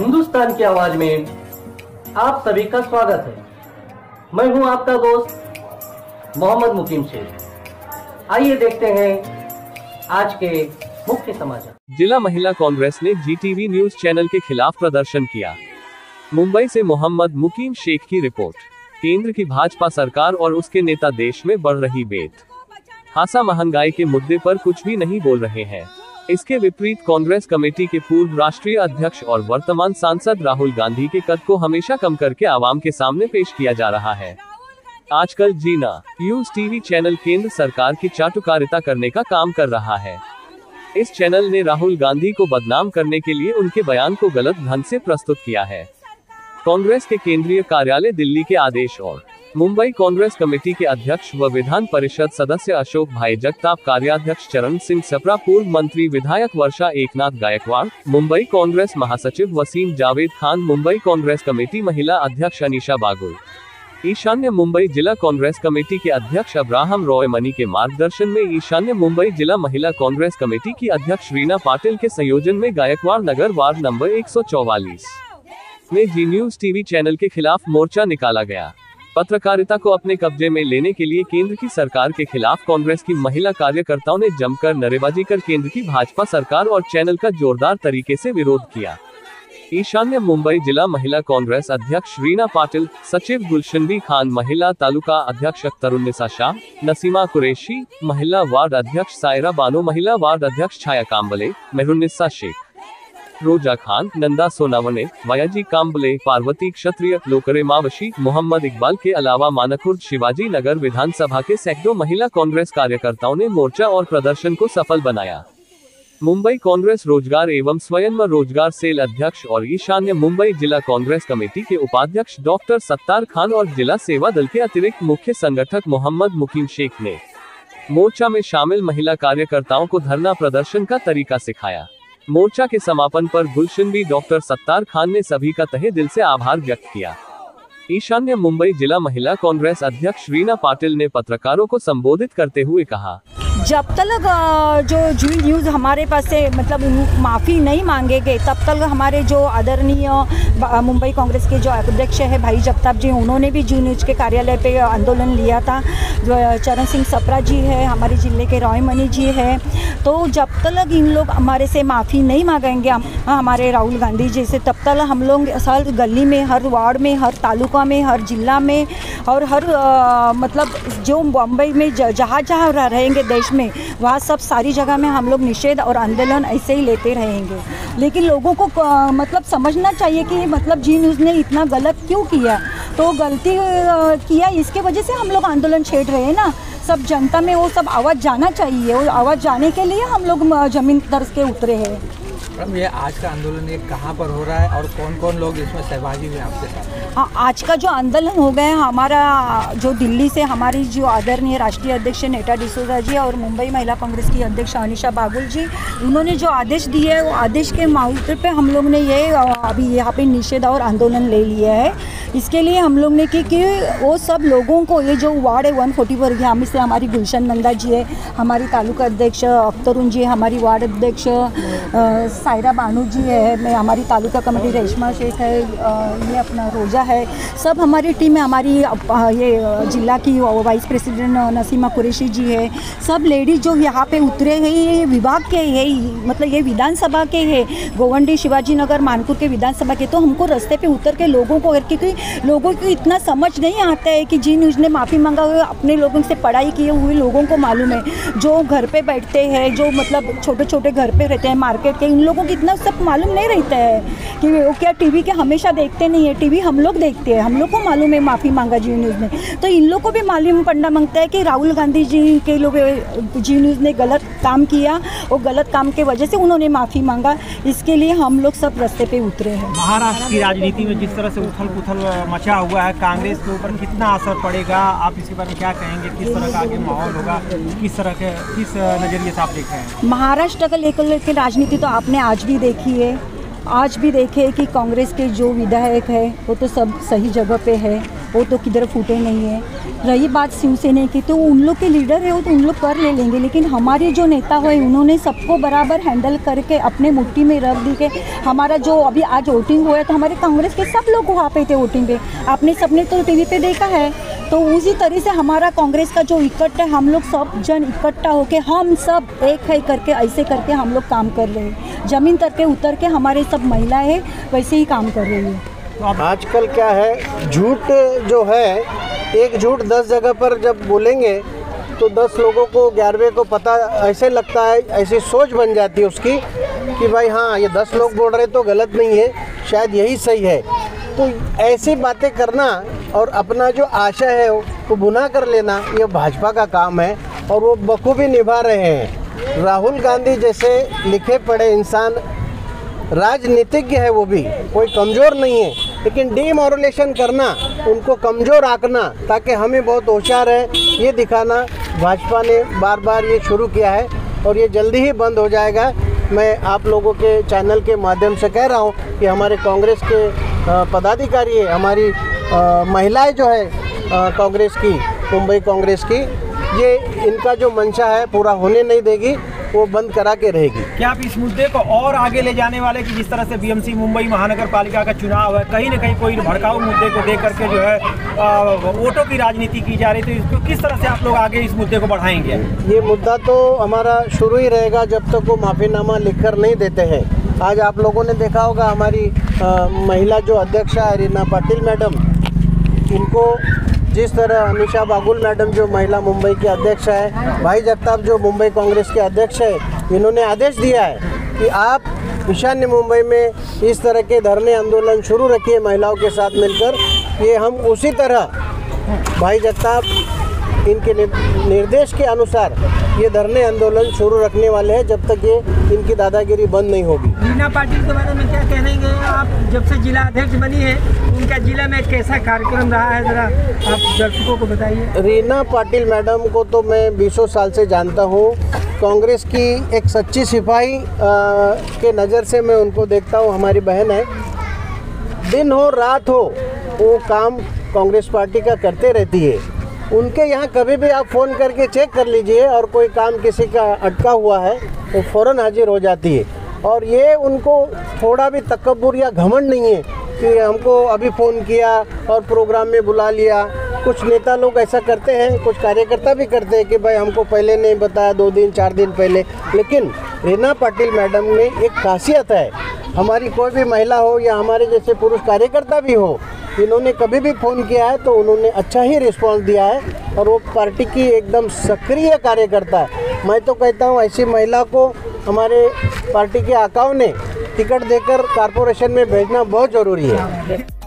हिंदुस्तान की आवाज़ में आप सभी का स्वागत है। मैं हूँ आपका दोस्त मोहम्मद मुकीम शेख। आइए देखते हैं आज के मुख्य समाचार। जिला महिला कांग्रेस ने जीटीवी न्यूज़ चैनल के खिलाफ प्रदर्शन किया। मुंबई से मोहम्मद मुकीम शेख की रिपोर्ट। केंद्र की भाजपा सरकार और उसके नेता देश में बढ़ रही बेत। हासा महँगाई के मुद्दे पर कुछ भी नहीं बोल रहे हैं। इसके विपरीत कांग्रेस कमेटी के पूर्व राष्ट्रीय अध्यक्ष और वर्तमान सांसद राहुल गांधी के कद को हमेशा कम करके आवाम के सामने पेश किया जा रहा है। आजकल जीना यूज़ टीवी चैनल केंद्र सरकार की चाटुकारिता करने का काम कर रहा है। इस चैनल ने राहुल गांधी को बदनाम करने के लिए उनके बयान को गलत ढंग से प्रस्तुत किया है। कांग्रेस के केंद्रीय कार्यालय दिल्ली के आदेश और मुंबई कांग्रेस कमेटी के अध्यक्ष व विधान परिषद सदस्य अशोक भाई जगताप, कार्याध्यक्ष चरण सिंह सप्रा, पूर्व मंत्री विधायक वर्षा एकनाथ गायकवाड़, मुंबई कांग्रेस महासचिव वसीम जावेद खान, मुंबई कांग्रेस कमेटी महिला अध्यक्ष अनिशा बागुल। ईशान्य मुंबई जिला कांग्रेस कमेटी के अध्यक्ष अब्राहम रॉय मनी के मार्गदर्शन में ईशान्य मुंबई जिला महिला कांग्रेस कमेटी की अध्यक्ष रीना पाटिल के संयोजन में गायकवाड़ नगर वार्ड नंबर 144 में जी न्यूज़ टीवी चैनल के खिलाफ मोर्चा निकाला गया। पत्रकारिता को अपने कब्जे में लेने के लिए केंद्र की सरकार के खिलाफ कांग्रेस की महिला कार्यकर्ताओं ने जमकर नरेबाजी कर केंद्र की भाजपा सरकार और चैनल का जोरदार तरीके से विरोध किया। ईशान्य मुंबई जिला महिला कांग्रेस अध्यक्ष रीना पाटिल, सचिव गुलशनबी खान महिला तालुका अध्यक्ष अख्तरुन्निसा शाह, नसीमा कुरेशी, महिला वार्ड अध्यक्ष सायरा बानो, महिला वार्ड अध्यक्ष छाया काम्बले मेहरुन्निसा शेख। रोजा खान, नंदा सोनावने वयाजी काम्बले पार्वती क्षत्रिय, लोकरे मावशी, मोहम्मद इकबाल के अलावा मानकुर्द शिवाजी नगर विधानसभा के सैकड़ों महिला कांग्रेस कार्यकर्ताओं ने मोर्चा और प्रदर्शन को सफल बनाया। मुंबई कांग्रेस रोज़गार एवं स्वयं रोज़गार सेल अध्यक्ष और ईशान्य मुंबई जिला कांग्रेस कमेटी के उपाध्यक्ष डॉक्टर सत्तार खान और जिला सेवा दल के अतिरिक्त मुख्य संगठक मोहम्मद मुकीम शेख ने मोर्चा में शामिल महिला कार्यकर्ताओं को धरना प्रदर्शन का तरीका सिखाया। मोर्चा के समापन पर गुलशन भी डॉक्टर सत्तार खान ने सभी का तहे दिल से आभार व्यक्त किया। ईशान्य मुंबई जिला महिला कांग्रेस अध्यक्ष रीना पाटिल ने पत्रकारों को संबोधित करते हुए कहा। जब तक जो जी न्यूज़ हमारे पास से मतलब माफ़ी नहीं मांगेंगे तब तक हमारे जो आदरणीय मुंबई कांग्रेस के जो अध्यक्ष है भाई जगताप जी उन्होंने भी जी न्यूज़ के कार्यालय पे आंदोलन लिया था। जो चरण सिंह सप्रा जी है हमारे ज़िले के रॉय मनी जी है। तो जब तक इन लोग हमारे से माफ़ी नहीं मांगेंगे हमारे राहुल गांधी जी से तब तक हम लोग हर गली में हर वार्ड में हर तालुका में हर जिला में और हर आ, मतलब जो बम्बई में जहाँ जहाँ रहेंगे देश में वहाँ सब सारी जगह में हम लोग निषेध और आंदोलन ऐसे ही लेते रहेंगे। लेकिन लोगों को मतलब समझना चाहिए कि मतलब जी न्यूज़ ने इतना गलत क्यों किया? तो गलती किया इसके वजह से हम लोग आंदोलन छेड़ रहे हैं ना। सब जनता में वो सब आवाज़ जाना चाहिए वो आवाज़ जाने के लिए हम लोग ज़मीन दर्ज के उतरे हैं। मैडम ये आज का आंदोलन ये कहाँ पर हो रहा है और कौन कौन लोग इसमें सहभागी हुए आपके साथ? हाँ आज का जो आंदोलन हो गया है, हमारा जो दिल्ली से हमारी जो आदरणीय राष्ट्रीय अध्यक्ष नेता डिसोजा जी और मुंबई महिला कांग्रेस की अध्यक्ष अनिशा बागुल जी, उन्होंने जो आदेश दिए है, वो आदेश के माउंट पे हम लोग ने ये अभी यहाँ पे निषेध और आंदोलन ले लिया है। इसके लिए हम लोग ने की, कि वो सब लोगों को ये जो वार्ड है वन फोर्टी फोर हम से हमारी गुलशन नंदा जी है, हमारी तालुका अध्यक्ष अख्तरुन जी, हमारी वार्ड अध्यक्ष सायरा बानू जी है, मैं हमारी तालुका कमेटी रेशमा शेख है ये अपना रोजा है। सब हमारी टीम है, हमारी ये जिला की वाइस प्रेसिडेंट नसीमा कुरेशी जी है। सब लेडीज़ जो यहाँ पे उतरे हैं, ये विभाग के है मतलब ये विधानसभा के है। गोवंडी शिवाजी नगर मानपुर के विधानसभा के तो हमको रास्ते पे उतर के लोगों को क्योंकि लोगों को इतना समझ नहीं आता है कि जी न्यूज़ ने माफ़ी मांगा हुए अपने लोगों से पढ़ाई किए हुए लोगों को मालूम है। जो घर पे बैठते हैं, जो मतलब छोटे छोटे घर पे रहते हैं, मार्केट के, इन लोगों को इतना सब मालूम नहीं रहता है कि वो क्या टीवी के हमेशा देखते नहीं है टीवी हम लोग देखते हैं हम लोग को मालूम है माफ़ी मांगा जी न्यूज़ ने। तो इन लोग को भी मालूम पड़ना माँगता है कि राहुल गांधी जी के लोग जी न्यूज़ ने गलत काम किया और गलत काम के वजह से उन्होंने माफ़ी मांगा। इसके लिए हम लोग सब रास्ते पे उतरे हैं। महाराष्ट्र की राजनीति में जिस तरह से उथल पुथल मचा हुआ है कांग्रेस के ऊपर कितना असर पड़ेगा? आप इसके बारे में क्या कहेंगे? किस तरह का आगे माहौल होगा? किस तरह के किस नज़रिए से आप देख रहे हैं? महाराष्ट्र का लेकर राजनीति तो आपने आज भी देखी है। आज भी देखे कि कांग्रेस के जो विधायक है, वो तो सब सही जगह पे है, वो तो किधर फूटे नहीं है। रही बात शिवसेना की तो उन लोग के लीडर है, वो तो उन लोग कर ले लेंगे, लेकिन हमारे जो नेता हुए उन्होंने सबको बराबर हैंडल करके, अपने मुट्ठी में रख दी के, हमारा जो अभी आज वोटिंग हुआ है तो हमारे कांग्रेस के सब लोग वहाँ पे थे वोटिंग पे। आपने सबने तो टीवी पे देखा है तो उसी तरह से हमारा कांग्रेस का जो इकट्ठा है, हम लोग सब जन इकट्ठा होके हम सब एक है करके, ऐसे करके हम लोग काम कर रहे हैं। ज़मीन तक के, उतर के हमारे सब महिलाएँ वैसे ही काम कर रही है। आजकल क्या है, झूठ जो है, एक झूठ दस जगह पर जब बोलेंगे तो दस लोगों को, ग्यारहवें को पता ऐसे लगता है, ऐसी सोच बन जाती है उसकी, कि भाई हाँ ये दस लोग बोल रहे तो गलत नहीं है, शायद यही सही है। तो ऐसी बातें करना और अपना जो आशा है वो बुना कर लेना, ये भाजपा का काम है और वो बखूबी निभा रहे हैं। राहुल गांधी जैसे लिखे पढ़े इंसान, राजनीतिज्ञ है वो भी, कोई कमज़ोर नहीं है। लेकिन डीमोरलेशन करना, उनको कमज़ोर आंकना, ताकि हमें बहुत होशियार है, ये दिखाना भाजपा ने बार बार ये शुरू किया है और ये जल्दी ही बंद हो जाएगा। मैं आप लोगों के चैनल के माध्यम से कह रहा हूँ कि हमारे कांग्रेस के पदाधिकारी है हमारी महिलाएँ जो है कांग्रेस की मुंबई कांग्रेस की ये इनका जो मंशा है पूरा होने नहीं देगी वो बंद करा के रहेगी। क्या आप इस मुद्दे को और आगे ले जाने वाले कि जिस तरह से बीएमसी मुंबई महानगर पालिका का चुनाव है कहीं ना कहीं कोई भड़काऊ मुद्दे को देख करके जो है वोटों की राजनीति की जा रही तो इसको किस तरह से आप लोग आगे इस मुद्दे को बढ़ाएँगे? ये मुद्दा तो हमारा शुरू ही रहेगा जब तक वो माफ़ीनामा लिखकर नहीं देते हैं। आज आप लोगों ने देखा होगा हमारी अ, महिला जो अध्यक्ष है रीना पाटिल मैडम इनको जिस तरह अनिशा बागुल मैडम जो महिला मुंबई की अध्यक्ष है भाई जगताप जो मुंबई कांग्रेस के अध्यक्ष है इन्होंने आदेश दिया है कि आप ईशान्य मुंबई में इस तरह के धरने आंदोलन शुरू रखिए महिलाओं के साथ मिलकर। ये हम उसी तरह भाई जगताप इनके निर्देश के अनुसार ये धरने आंदोलन शुरू रखने वाले हैं जब तक ये इनकी दादागिरी बंद नहीं होगी। रीना पाटिल के बारे में क्या कहेंगे आप जब से जिला अध्यक्ष बनी है उनका जिला में कैसा कार्यक्रम रहा है? जरा आप दर्शकों को बताइए। रीना पाटिल मैडम को तो मैं बीसों साल से जानता हूँ। कांग्रेस की एक सच्ची सिपाही के नज़र से मैं उनको देखता हूँ हमारी बहन है। दिन हो रात हो वो काम कांग्रेस पार्टी का करते रहती है। उनके यहाँ कभी भी आप फ़ोन करके चेक कर लीजिए और कोई काम किसी का अटका हुआ है वो फ़ौरन हाजिर हो जाती है। और ये उनको थोड़ा भी तकबर या घमंड नहीं है कि हमको अभी फ़ोन किया और प्रोग्राम में बुला लिया। कुछ नेता लोग ऐसा करते हैं, कुछ कार्यकर्ता भी करते हैं कि भाई हमको पहले नहीं बताया, दो दिन, चार दिन पहले। लेकिन रीना पाटिल मैडम में एक खासियत है, हमारी कोई भी महिला हो या हमारे जैसे पुरुष कार्यकर्ता भी हो इन्होंने कभी भी फ़ोन किया है तो उन्होंने अच्छा ही रिस्पांस दिया है और वो पार्टी की एकदम सक्रिय कार्यकर्ता है। मैं तो कहता हूँ, ऐसी महिला को हमारे पार्टी के आकाओं ने टिकट देकर कारपोरेशन में भेजना बहुत ज़रूरी है।